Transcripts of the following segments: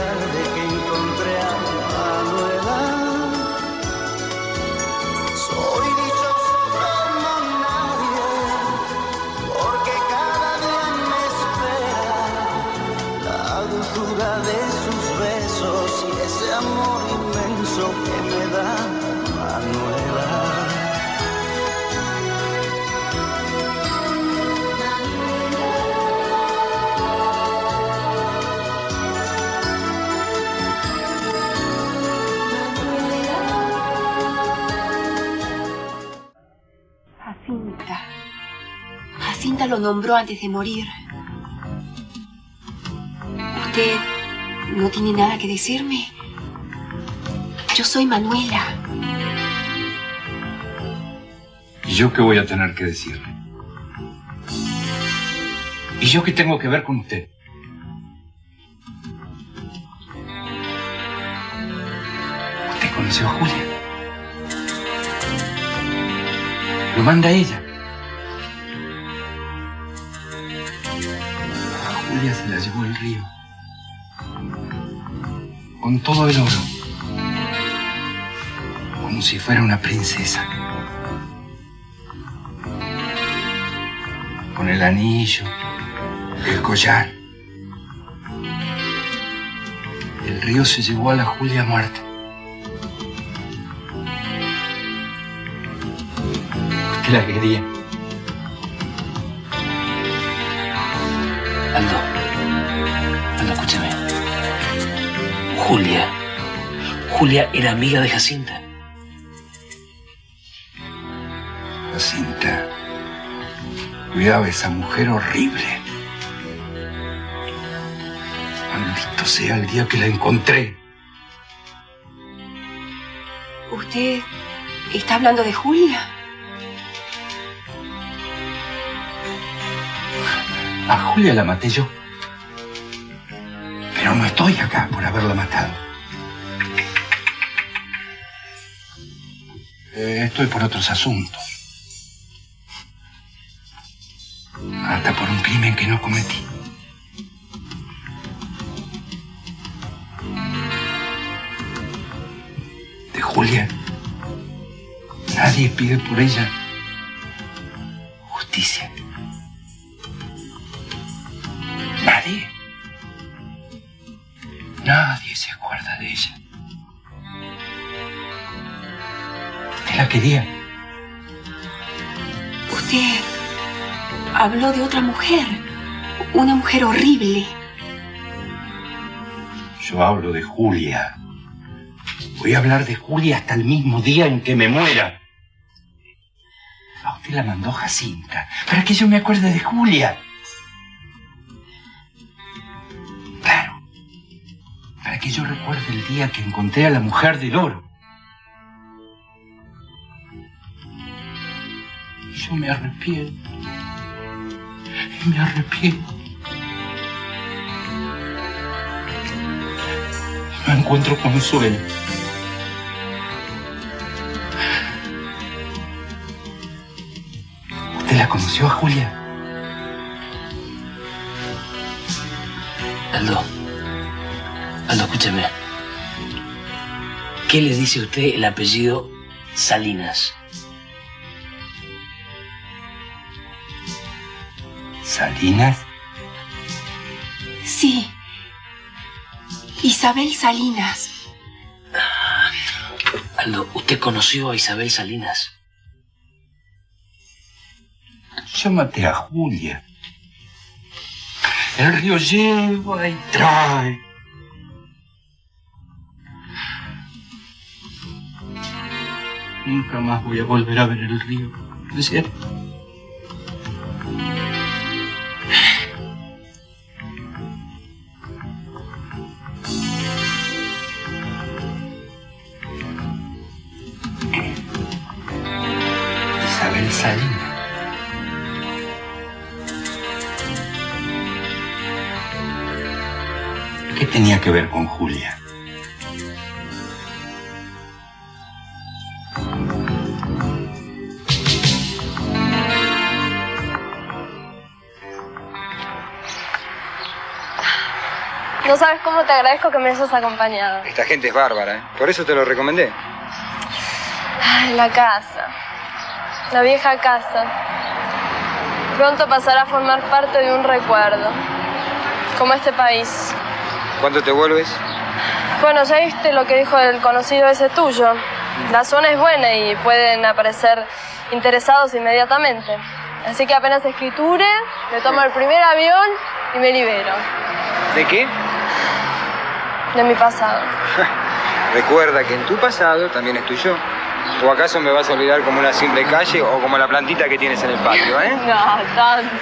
aquella Lo nombró antes de morir. Usted no tiene nada que decirme. Yo soy Manuela. ¿Y yo qué voy a tener que decirle? ¿Y yo qué tengo que ver con usted? ¿Usted conoció a Julia? Lo manda ella. Río. Con todo el oro. Como si fuera una princesa. Con el anillo, el collar. El río se llevó a la Julia muerta. La quería. Aldo. Julia. Julia era amiga de Jacinta. Jacinta. Cuidaba esa mujer horrible. Maldito sea el día que la encontré. ¿Usted está hablando de Julia? A Julia la maté yo. Estoy acá por haberla matado. Eh, estoy por otros asuntos. Hasta por un crimen que no cometí. De Julia. Nadie pide por ella justicia. Nadie. Nadie se acuerda de ella. Usted la quería. Usted habló de otra mujer. Una mujer horrible. Yo hablo de Julia. Voy a hablar de Julia hasta el mismo día en que me muera. A usted la mandó Jacinta, para que yo me acuerde de Julia. Que encontré a la mujer del oro. Yo me arrepiento. Me arrepiento. No encuentro consuelo. ¿Usted la conoció a Julia? Aldo. Aldo, escúchame. ¿Qué le dice a usted el apellido Salinas? ¿Salinas? Sí. Isabel Salinas. Aldo, ¿usted conoció a Isabel Salinas? Yo maté a Julia. El río lleva y trae. Nunca más voy a volver a ver el río. ¿Es cierto? Isabel Salinas. ¿Qué tenía que ver con Julia? No sabes cómo te agradezco que me hayas acompañado. Esta gente es bárbara, ¿eh? Por eso te lo recomendé. Ay, la casa. La vieja casa. Pronto pasará a formar parte de un recuerdo. Como este país. ¿Cuándo te vuelves? Bueno, ya viste lo que dijo el conocido ese tuyo. La zona es buena y pueden aparecer interesados inmediatamente. Así que apenas escriture, me tomo el primer avión y me libero ¿De qué? De mi pasado. Recuerda que en tu pasado también estoy yo. ¿O acaso me vas a olvidar como una simple calle o como la plantita que tienes en el patio, eh? No, tanto.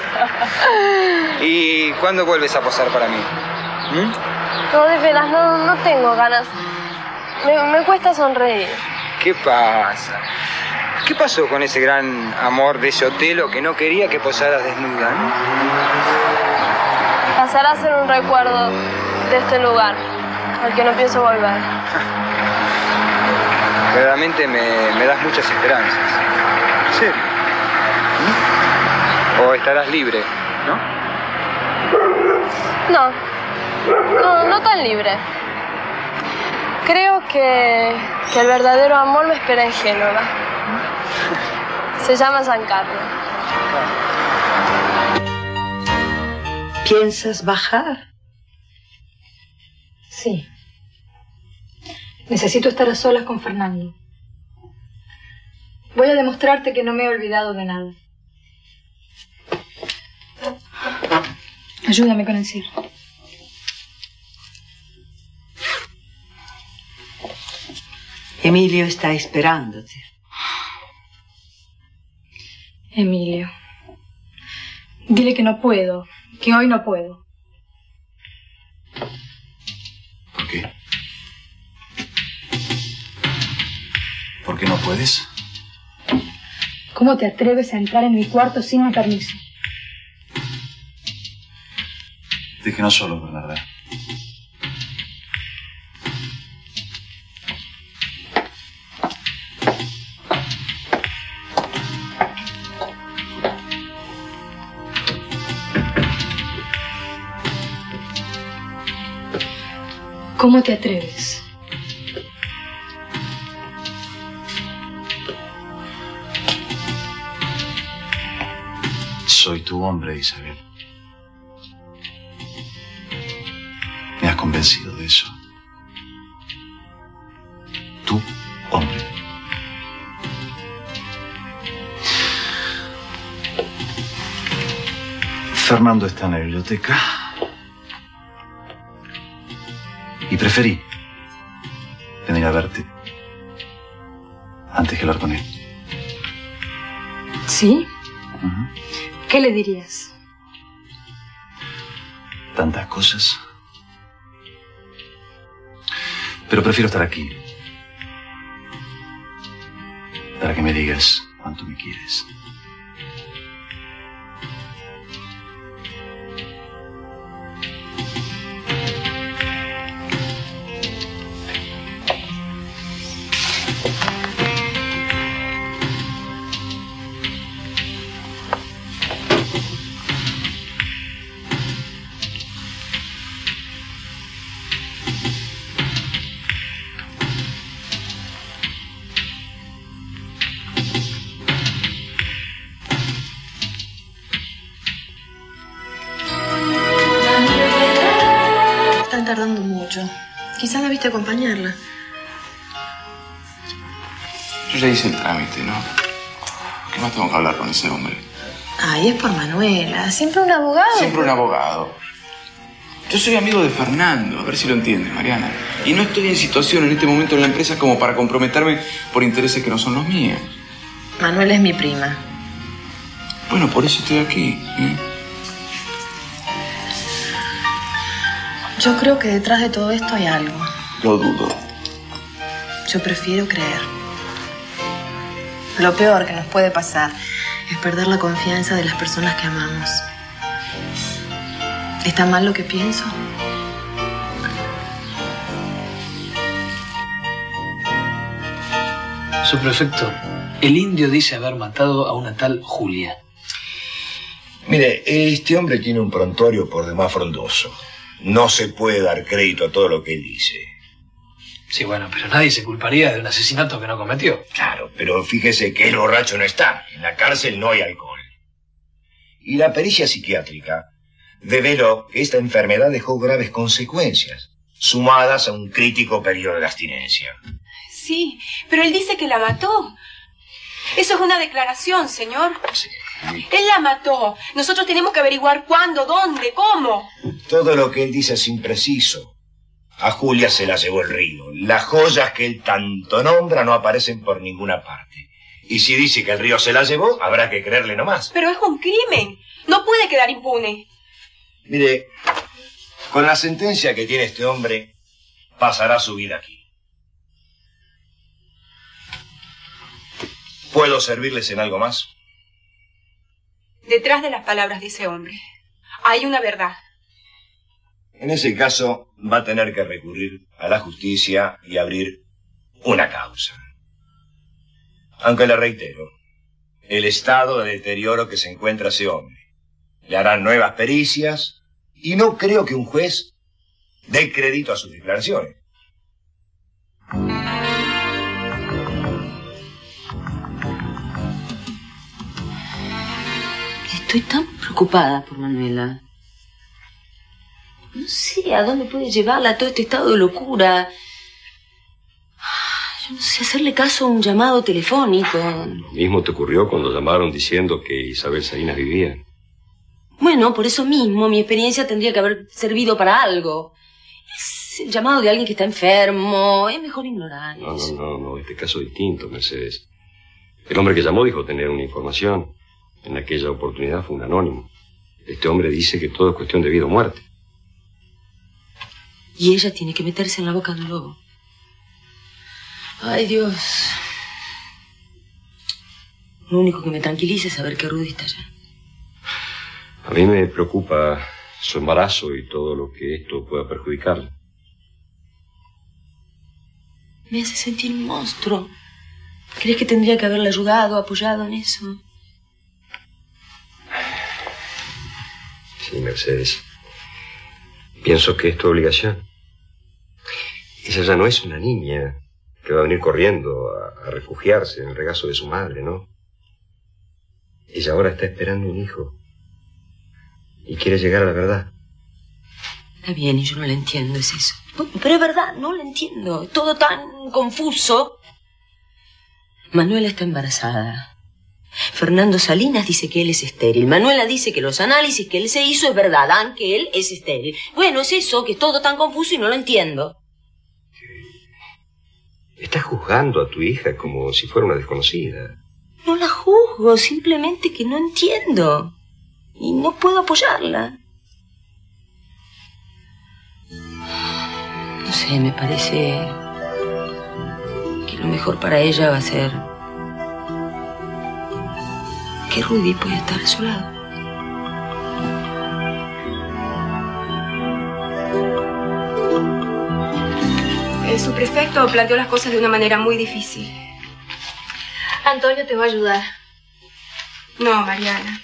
¿Y cuándo vuelves a posar para mí? ¿Mm? No, de veras, no, no tengo ganas. Me, me cuesta sonreír. ¿Qué pasa? ¿Qué pasó con ese gran amor de ese Otelo que no quería que posaras desnuda? no? Pasará a ser un recuerdo de este lugar, al que no pienso volver. Verdaderamente me, me das muchas esperanzas. Sí. ¿Mm? O estarás libre, ¿no? No, no, no tan libre. Creo que, que el verdadero amor me espera en Génova. Se llama San Carlos. ¿Piensas bajar? Sí. Necesito estar a solas con Fernando. Voy a demostrarte que no me he olvidado de nada. Ayúdame con el cierre. Emilio está esperándote. Emilio. Dile que no puedo, que hoy no puedo. ¿Por qué? ¿Por qué no puedes? ¿Cómo te atreves a entrar en mi cuarto sin mi permiso? Déjenos solo, Bernarda. ¿Cómo te atreves? Tu hombre, Isabel. Me has convencido de eso. Tu hombre. Fernando está en la biblioteca. Y preferí venir a verte antes que hablar con él. ¿Sí? ¿Qué le dirías? tantas cosas. Pero prefiero estar aquí. Para que me digas cuánto me quieres. Acompañarla. Yo ya hice el trámite, ¿no? ¿Qué más tengo que hablar con ese hombre? Ay, es por Manuela. Siempre un abogado. Siempre un abogado. Yo soy amigo de Fernando, a ver si lo entiendes, Mariana. Y no estoy en situación en este momento en la empresa como para comprometerme por intereses que no son los míos. Manuel es mi prima. Bueno, por eso estoy aquí. ¿eh? Yo creo que detrás de todo esto hay algo. Lo dudo. Yo prefiero creer. Lo peor que nos puede pasar es perder la confianza de las personas que amamos. ¿Está mal lo que pienso? Su prefecto, el indio dice haber matado a una tal Julia. Mire, este hombre tiene un prontuario por demás frondoso. No se puede dar crédito a todo lo que él dice. Sí, bueno, pero nadie se culparía de un asesinato que no cometió. Claro, pero fíjese que el borracho no está. En la cárcel no hay alcohol. Y la pericia psiquiátrica develó que esta enfermedad dejó graves consecuencias, sumadas a un crítico periodo de abstinencia. Sí, pero él dice que la mató. Eso es una declaración, señor. Él la mató. Nosotros tenemos que averiguar cuándo, dónde, cómo. Todo lo que él dice es impreciso. A Julia se la llevó el río. Las joyas que él tanto nombra no aparecen por ninguna parte. Y si dice que el río se la llevó, habrá que creerle nomás. Pero es un crimen. No puede quedar impune. Mire, con la sentencia que tiene este hombre, pasará su vida aquí. ¿Puedo servirles en algo más? Detrás de las palabras de ese hombre hay una verdad. En ese caso, va a tener que recurrir a la justicia y abrir una causa. Aunque le reitero, el estado de deterioro que se encuentra ese hombre. Le harán nuevas pericias y no creo que un juez dé crédito a sus declaraciones. Estoy tan preocupada por Manuela. No sé a dónde puede llevarla a todo este estado de locura. Yo no sé, hacerle caso a un llamado telefónico. Lo mismo te ocurrió cuando llamaron diciendo que Isabel Salinas vivía. Bueno, por eso mismo mi experiencia tendría que haber servido para algo. Es el llamado de alguien que está enfermo. Es mejor ignorar No, eso. no, no, no, este caso es distinto, Mercedes. El hombre que llamó dijo tener una información. En aquella oportunidad fue un anónimo. Este hombre dice que todo es cuestión de vida o muerte. Y ella tiene que meterse en la boca del lobo. Ay, Dios. Lo único que me tranquiliza es saber que Rudy está allá. A mí me preocupa su embarazo y todo lo que esto pueda perjudicarle. Me hace sentir un monstruo. ¿Crees que tendría que haberle ayudado, apoyado en eso? Sí, Mercedes. Pienso que es tu obligación. Ella ya no es una niña que va a venir corriendo a, refugiarse en el regazo de su madre, ¿no? Ella ahora está esperando un hijo. Y quiere llegar a la verdad. Está bien, y yo no la entiendo, es eso. Pero es verdad, no la entiendo. Es todo tan confuso. Manuela está embarazada. Fernando Salinas dice que él es estéril. Manuela dice que los análisis que él se hizo es verdad, Dan, que él es estéril. Bueno, es eso, que es todo tan confuso y no lo entiendo. Estás juzgando a tu hija como si fuera una desconocida. No la juzgo, simplemente que no entiendo. Y no puedo apoyarla. No sé, me parece que lo mejor para ella va a ser que Rudy pueda estar a su lado. El subprefecto planteó las cosas de una manera muy difícil. Antonio te va a ayudar. No, Mariana.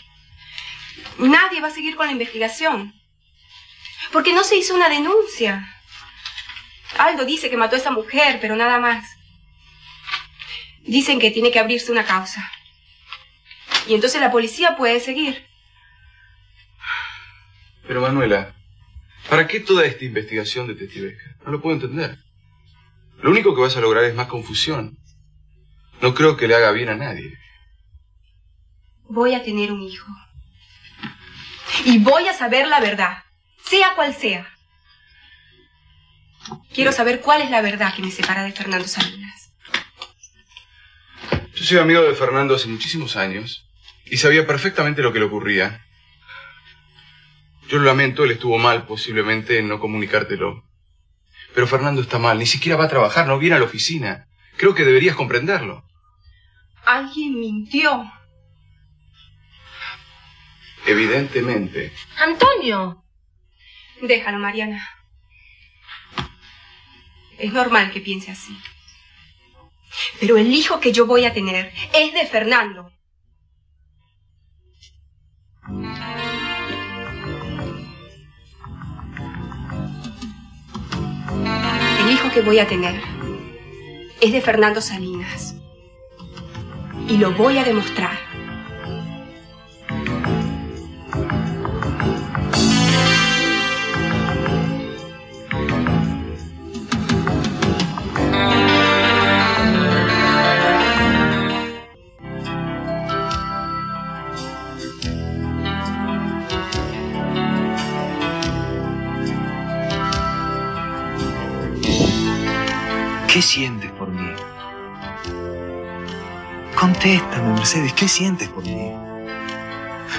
Nadie va a seguir con la investigación. Porque no se hizo una denuncia. Aldo dice que mató a esa mujer, pero nada más. Dicen que tiene que abrirse una causa. Y entonces la policía puede seguir. Pero Manuela, ¿para qué toda esta investigación detectivesca? No lo puedo entender. Lo único que vas a lograr es más confusión. No creo que le haga bien a nadie. Voy a tener un hijo. Y voy a saber la verdad, sea cual sea. Quiero saber cuál es la verdad que me separa de Fernando Salinas. Yo soy amigo de Fernando hace muchísimos años y sabía perfectamente lo que le ocurría. Yo lo lamento, él estuvo mal posiblemente en no comunicártelo. Pero Fernando está mal, ni siquiera va a trabajar, no viene a la oficina. Creo que deberías comprenderlo. Alguien mintió. Evidentemente. Antonio. Déjalo, Mariana. Es normal que piense así. Pero el hijo que yo voy a tener es de Fernando. Que voy a tener es de Fernando Salinas. Y lo voy a demostrar. ¿Qué sientes por mí? Contéstame, Mercedes, ¿qué sientes por mí?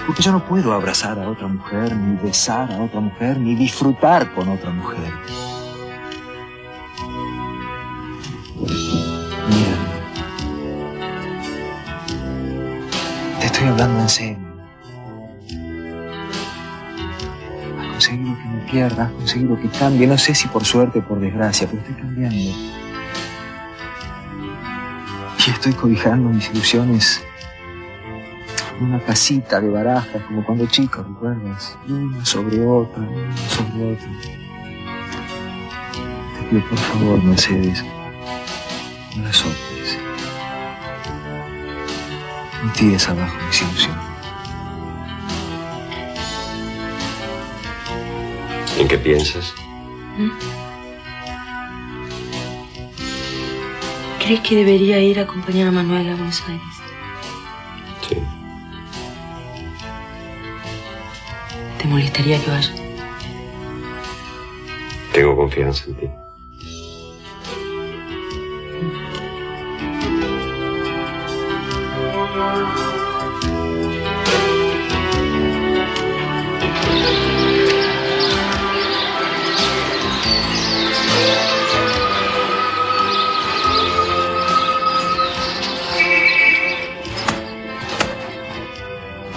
Porque yo no puedo abrazar a otra mujer, ni besar a otra mujer, ni disfrutar con otra mujer. Mira, te estoy hablando en serio. Has conseguido que me pierda, has conseguido que cambie, no sé si por suerte o por desgracia, pero estoy cambiando. Y estoy cobijando mis ilusiones en una casita de barajas, como cuando chico, ¿recuerdas? Una sobre otra, una sobre otra. Te pido por favor, Mercedes, no la soples. No tires abajo mis ilusiones. ¿En qué piensas? ¿Crees que debería ir a acompañar a Manuel a Buenos Aires? Sí. ¿Te molestaría que vaya? Tengo confianza en ti. ¿Nos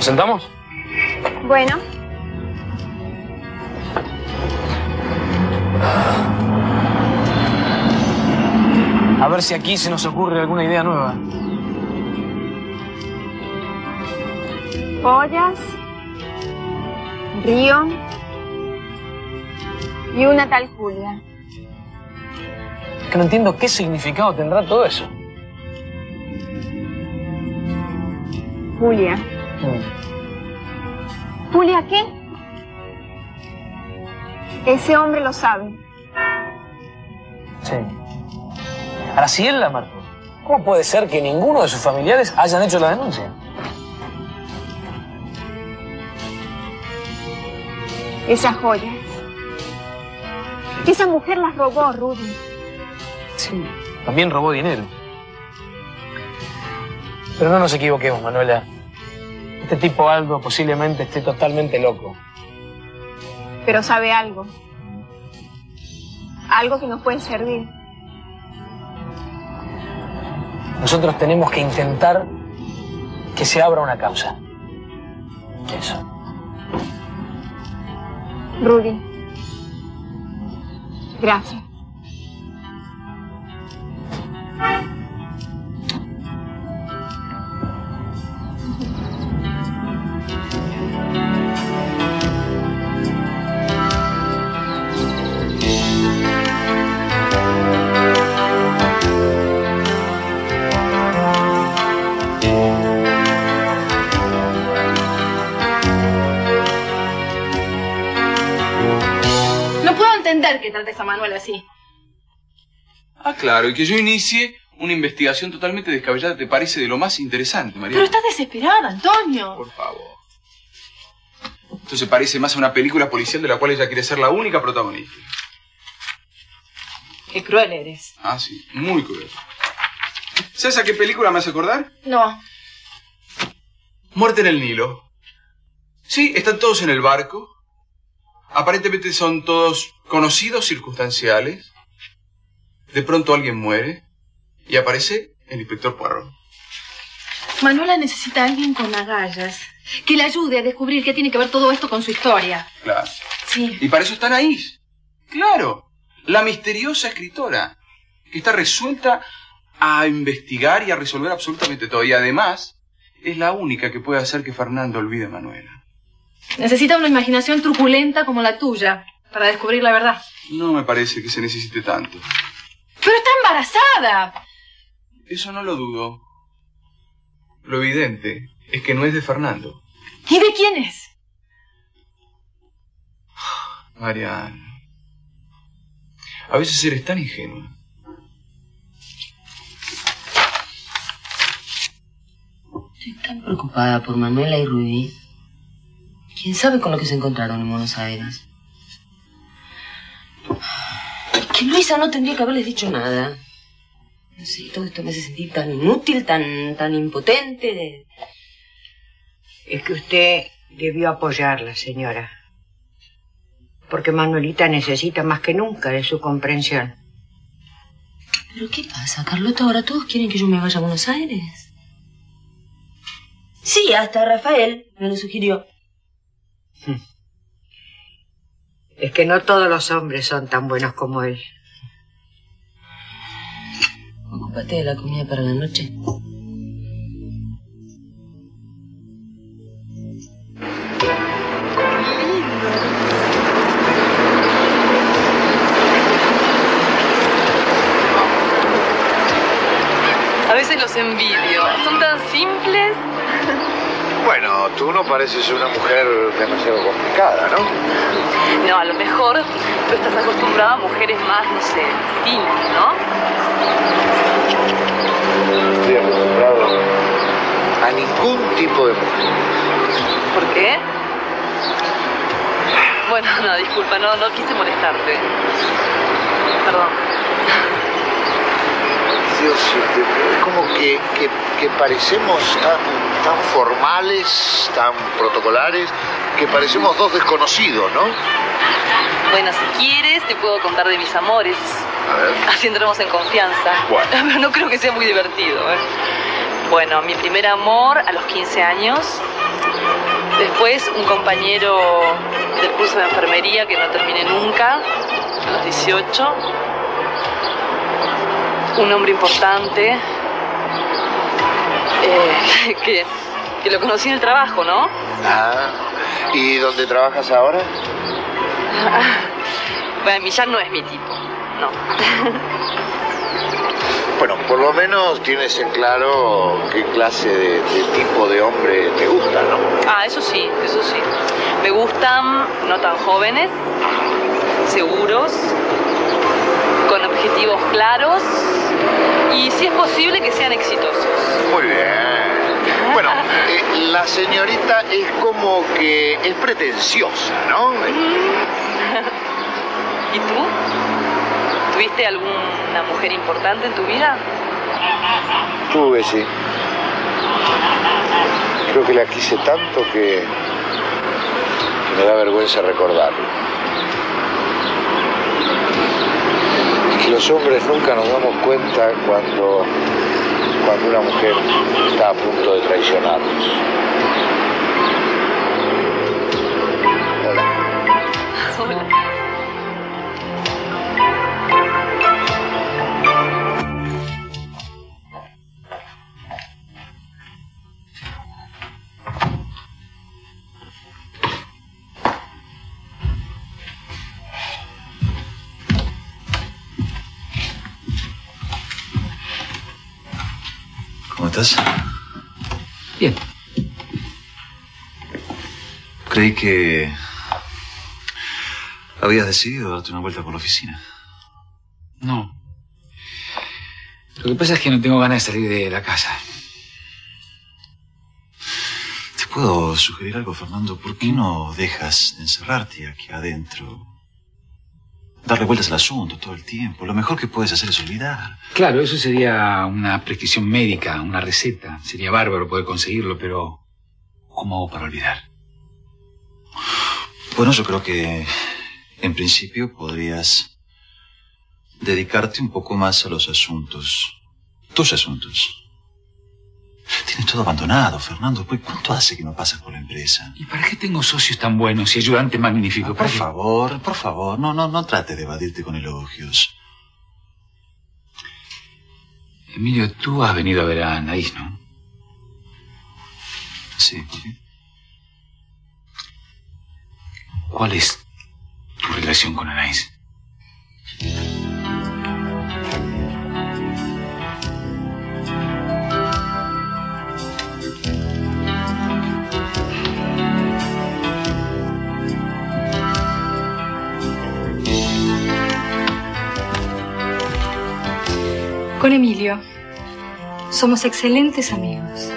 sentamos? Bueno, A ver si aquí se nos ocurre alguna idea nueva. Pollas, río y una tal Julia. Que no entiendo qué significado tendrá todo eso. Julia. ¿Julia qué? Ese hombre lo sabe. Sí. Ahora, si él la mató, ¿cómo puede ser que ninguno de sus familiares hayan hecho la denuncia? Esas joyas. Esa mujer las robó, Rudy. Sí. También robó dinero. Pero no nos equivoquemos, Manuela. Este tipo Aldo posiblemente esté totalmente loco. Pero sabe algo. Algo que nos puede servir. Nosotros tenemos que intentar que se abra una causa. Eso. Rudy. Gracias. Que trates a Manuel así. Ah, claro, y que yo inicie una investigación totalmente descabellada te parece de lo más interesante, María. Pero estás desesperada, Antonio. Por favor. Esto se parece más a una película policial de la cual ella quiere ser la única protagonista. Qué cruel eres. Ah, sí, muy cruel. ¿Sabes a qué película me hace acordar? No. Muerte en el Nilo. Sí, están todos en el barco. Aparentemente son todos conocidos circunstanciales. De pronto alguien muere y aparece el inspector Poirot. Manuela necesita a alguien con agallas que le ayude a descubrir qué tiene que ver todo esto con su historia. Claro. Sí. Y para eso están ahí. Claro. La misteriosa escritora que está resuelta a investigar y a resolver absolutamente todo. Y además es la única que puede hacer que Fernando olvide a Manuela. Necesita una imaginación truculenta como la tuya para descubrir la verdad. No me parece que se necesite tanto. Pero está embarazada. Eso no lo dudo. Lo evidente es que no es de Fernando. ¿Y de quién es? Mariana. A veces eres tan ingenua. Estoy tan preocupada por Manuela y Rudy. ¿Quién sabe con lo que se encontraron en Buenos Aires? Que Luisa no tendría que haberles dicho nada. No sé, todo esto me hace sentir tan inútil, tan, tan impotente. de- Es que usted debió apoyarla, señora. Porque Manuelita necesita más que nunca de su comprensión. ¿Pero qué pasa, Carlota? Ahora todos quieren que yo me vaya a Buenos Aires. Sí, hasta Rafael me lo sugirió. Es que no todos los hombres son tan buenos como él. Ocúpate de la comida para la noche. A veces los envidio. Son tan simples. Tú no pareces una mujer demasiado complicada, ¿no? No, a lo mejor tú estás acostumbrado a mujeres más, no sé, distintas, ¿no? No estoy acostumbrado a ningún tipo de mujer. ¿Por qué? Bueno, no, disculpa, no, no quise molestarte. Perdón. Dios, es como que, que- que parecemos tan, tan formales, tan protocolares, que parecemos dos desconocidos, ¿no? Bueno, si quieres, te puedo contar de mis amores. A ver. Así entramos en confianza. Bueno. Pero no creo que sea muy divertido, ¿eh? Bueno, mi primer amor a los 15 años. Después, un compañero del curso de enfermería que no terminé nunca, a los 18. Un hombre importante. Eh, que, que lo conocí en el trabajo, ¿no? Ah, ¿y dónde trabajas ahora? Bueno, Millán no es mi tipo, no. Bueno, por lo menos tienes en claro qué clase de, de tipo de hombre te gusta, ¿no? Ah, eso sí, eso sí. Me gustan no tan jóvenes, seguros, con objetivos claros y si es posible que sean exitosos. Muy bien. Bueno, eh, la señorita es como que es pretenciosa, ¿no? ¿Y tú? ¿Tuviste alguna mujer importante en tu vida? Tuve, sí. Creo que la quise tanto que, que me da vergüenza recordarlo. Es que los hombres nunca nos damos cuenta cuando, cuando una mujer está a punto de traicionarnos. ¿Cómo Creí que habías decidido darte una vuelta por la oficina. No. Lo que pasa es que no tengo ganas de salir de la casa. ¿Te puedo sugerir algo, Fernando? ¿Por qué no dejas de encerrarte aquí adentro? darle vueltas al asunto todo el tiempo. Lo mejor que puedes hacer es olvidar. Claro, eso sería una prescripción médica, una receta. Sería bárbaro poder conseguirlo, pero ¿cómo hago para olvidar? Bueno, yo creo que en principio podrías dedicarte un poco más a los asuntos. Tus asuntos. Tienes todo abandonado, Fernando. Pues, ¿Cuánto hace que no pasas por la empresa? ¿Y para qué tengo socios tan buenos y ayudantes magníficos? Ah, por favor, por favor, no, no, no trate de evadirte con elogios. Emilio, tú has venido a ver a Anaís, ¿no? Sí, ¿por qué? ¿Cuál es tu relación con Anaís? Con Emilio. Somos excelentes amigos.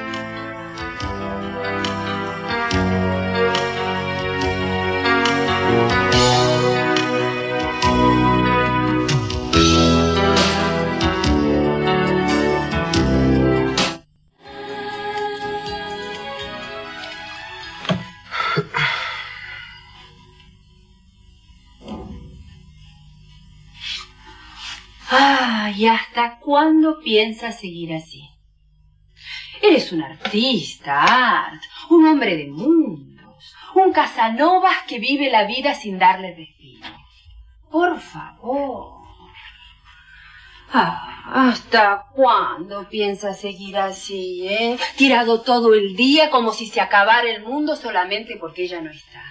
Cuándo piensas seguir así? Eres un artista, Art, un hombre de mundos, un Casanovas que vive la vida sin darle respiro. Por favor. Ah, ¿Hasta cuándo piensas seguir así, eh? Tirado todo el día como si se acabara el mundo solamente porque ella no está.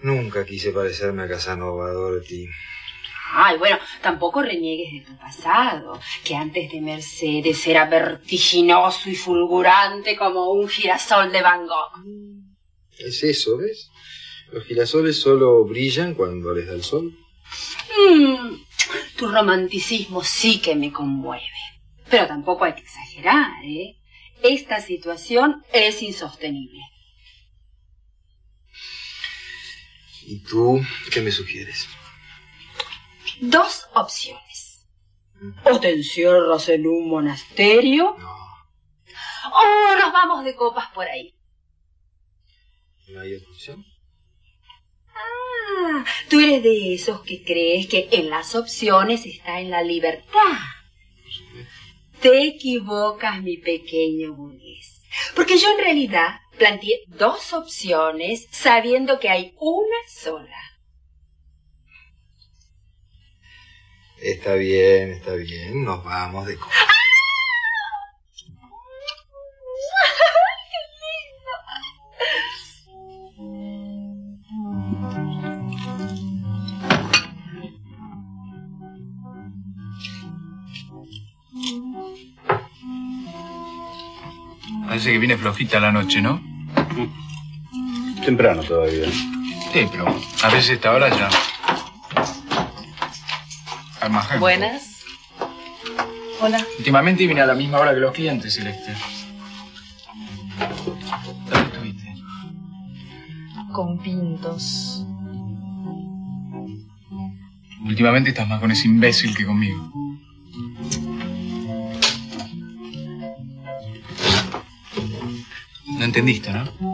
Nunca quise parecerme a Casanova, Dorothy. Ay, bueno, tampoco reniegues de tu pasado, que antes de Mercedes era vertiginoso y fulgurante como un girasol de Van Gogh. Es eso, ¿ves? Los girasoles solo brillan cuando les da el sol. Mm, tu romanticismo sí que me conmueve. Pero tampoco hay que exagerar, ¿eh? Esta situación es insostenible. ¿Y tú qué me sugieres? Dos opciones. O te encierras en un monasterio. O nos vamos de copas por ahí. ¿No hay otra opción? Ah, tú eres de esos que crees que en las opciones está en la libertad. Te equivocas, mi pequeño burgués. Porque yo en realidad planteé dos opciones sabiendo que hay una sola. Está bien, está bien. Nos vamos de copas. Parece que viene flojita la noche, ¿no? Temprano todavía. Sí, pero a veces esta hora ya. Buenas. Hola. Últimamente viene a la misma hora que los clientes, Celeste. ¿Dónde estuviste? Con pintos. Últimamente estás más con ese imbécil que conmigo. No entendiste, ¿no?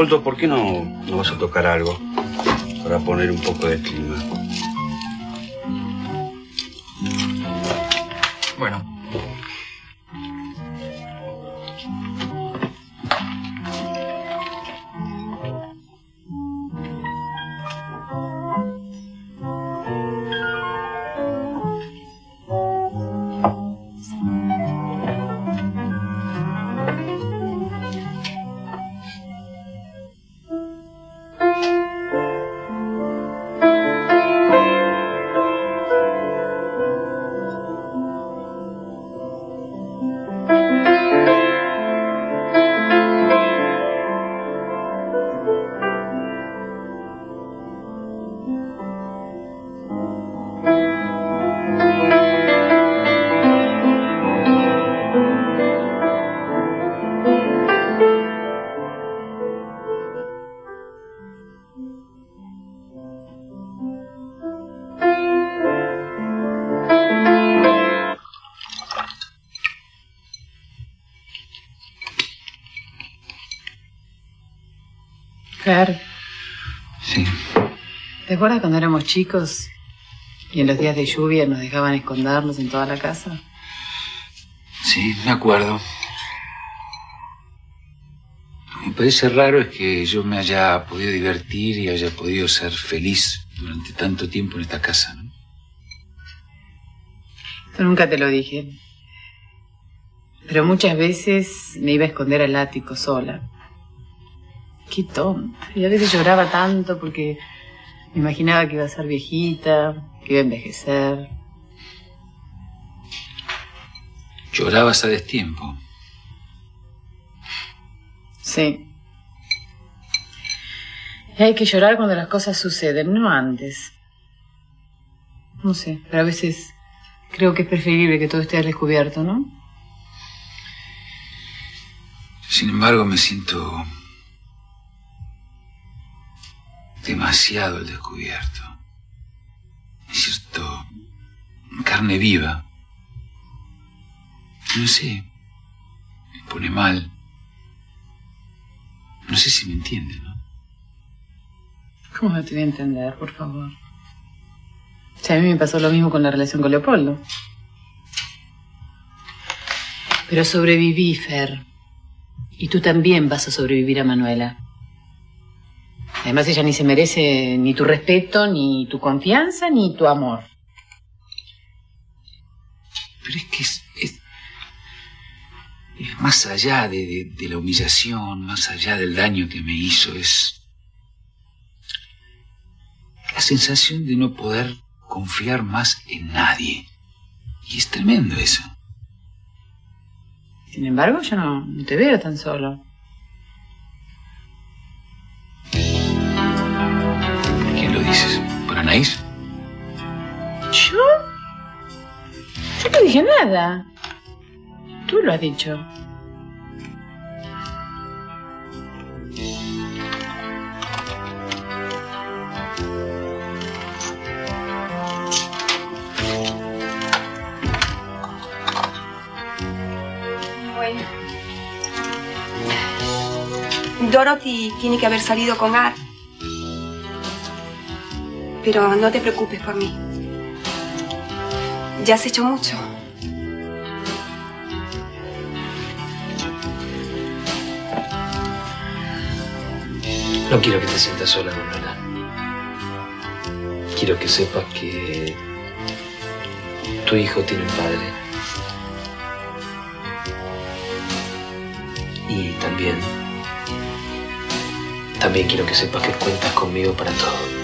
Leopoldo, ¿por qué no, no vas a tocar algo? Para poner un poco de clima. Acuerdas cuando éramos chicos y en los días de lluvia nos dejaban escondernos en toda la casa? Sí, me acuerdo. Me parece raro es que yo me haya podido divertir y haya podido ser feliz durante tanto tiempo en esta casa. ¿no? Yo nunca te lo dije. Pero muchas veces me iba a esconder al ático sola. Qué tonta. Y a veces lloraba tanto porque me imaginaba que iba a ser viejita, que iba a envejecer. Llorabas a destiempo. Sí. Y hay que llorar cuando las cosas suceden, no antes. No sé, pero a veces creo que es preferible que todo esté al descubierto, ¿no? Sin embargo, me siento demasiado al descubierto. Me siento carne viva. No sé, me pone mal. No sé si me entiende, ¿no? ¿Cómo no te voy a entender, por favor? Sea, a mí me pasó lo mismo con la relación con Leopoldo. Pero sobreviví, Fer. Y tú también vas a sobrevivir a Manuela. Además, ella ni se merece ni tu respeto, ni tu confianza, ni tu amor. Pero es que es, es- es más allá de, de- de la humillación, más allá del daño que me hizo, es la sensación de no poder confiar más en nadie. Y es tremendo eso. Sin embargo, yo no, no te veo tan solo. Anaís? ¿Yo? Yo no dije nada. Tú lo has dicho. Bueno. Dorothy tiene que haber salido con Art. Pero no te preocupes por mí. Ya has hecho mucho. No quiero que te sientas sola, Manuela. Quiero que sepas que tu hijo tiene un padre. Y también, también quiero que sepas que cuentas conmigo para todo.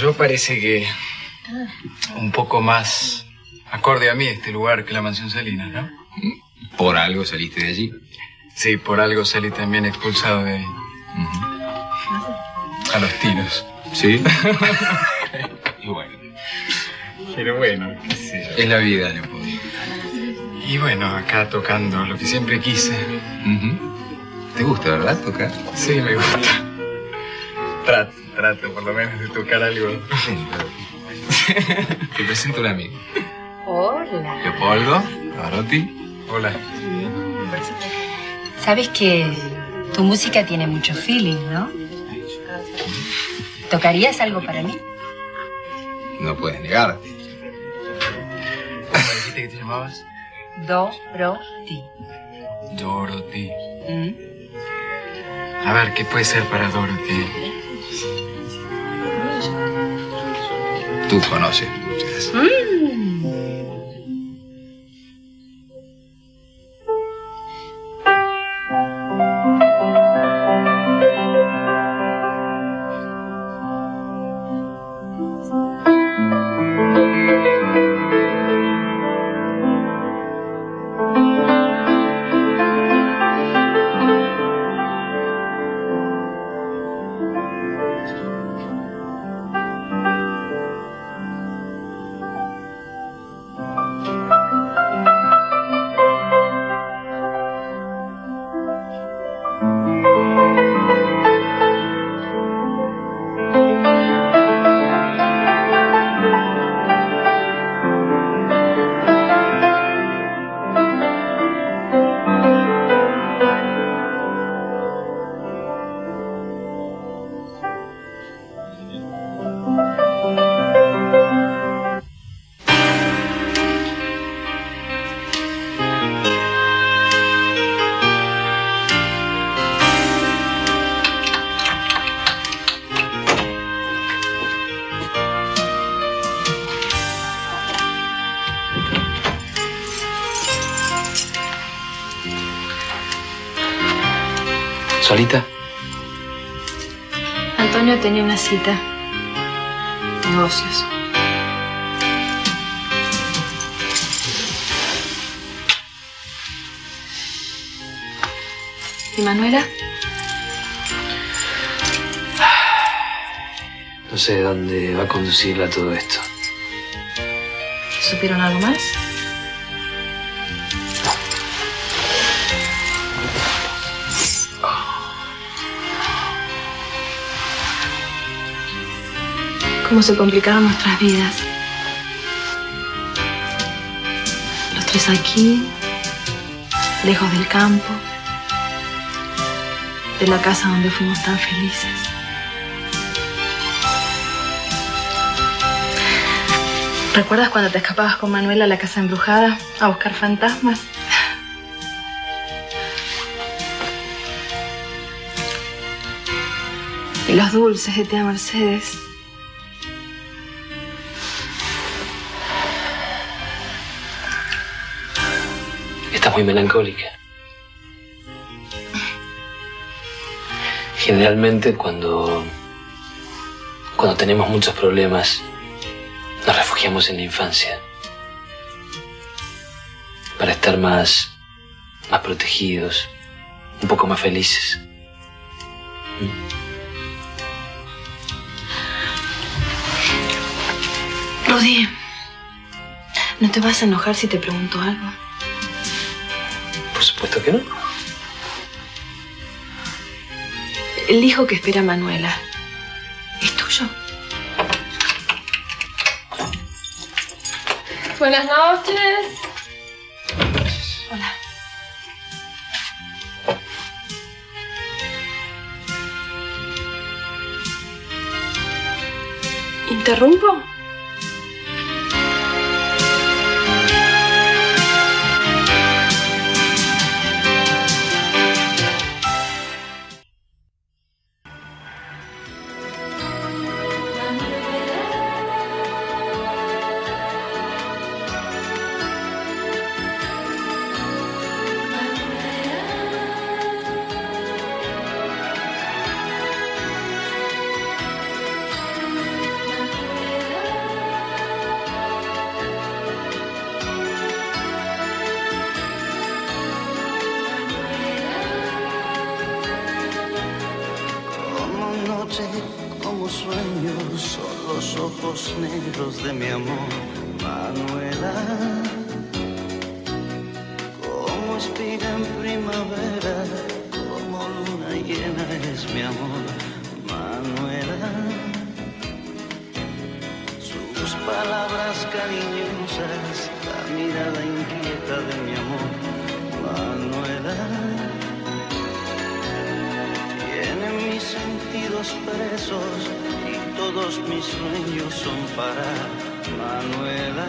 Yo parece que un poco más acorde a mí este lugar que la mansión Salina, ¿no? ¿Por algo saliste de allí? Sí, por algo salí también expulsado de ahí. A los tiros. ¿Sí? y bueno. Pero bueno, qué sé yo. Es la vida, Leopoldo. Y bueno, acá tocando lo que siempre quise. ¿Te gusta, verdad, tocar? Sí, me gusta. Trato, por lo menos de tocar algo. Te presento a un amigo. Hola. Leopoldo, Pavarotti. Hola. Sabes que tu música tiene mucho feeling, ¿no? ¿Tocarías algo para mí? No puedes negarte. ¿Cómo dijiste que te llamabas? Do, ro, ti. Dorothy. ¿Mm? A ver, ¿qué puede ser para Dorothy? Tú conoces muchas. ¿Solita? Antonio tenía una cita. Negocios. ¿Y Manuela? No sé dónde va a conducirla todo esto. ¿Supieron algo más? Cómo se complicaron nuestras vidas. Los tres aquí, lejos del campo, de la casa donde fuimos tan felices. ¿Recuerdas cuando te escapabas con Manuela a la casa embrujada a buscar fantasmas? Y los dulces de tía Mercedes. Muy melancólica. Generalmente cuando, cuando tenemos muchos problemas, nos refugiamos en la infancia para estar más, más protegidos, un poco más felices. Rodi, ¿no te vas a enojar si te pregunto algo? Supuesto que no. El hijo que espera Manuela es tuyo. Buenas noches. Hola. ¿Interrumpo? los ojos negros de mi amor, Manuela. son para Manuela.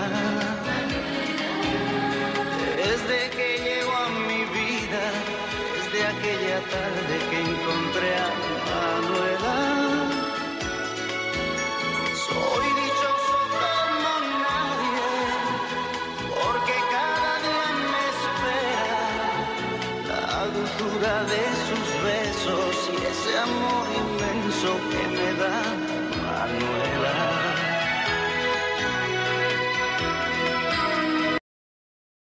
Desde que llegó a mi vida, desde aquella tarde que encontré a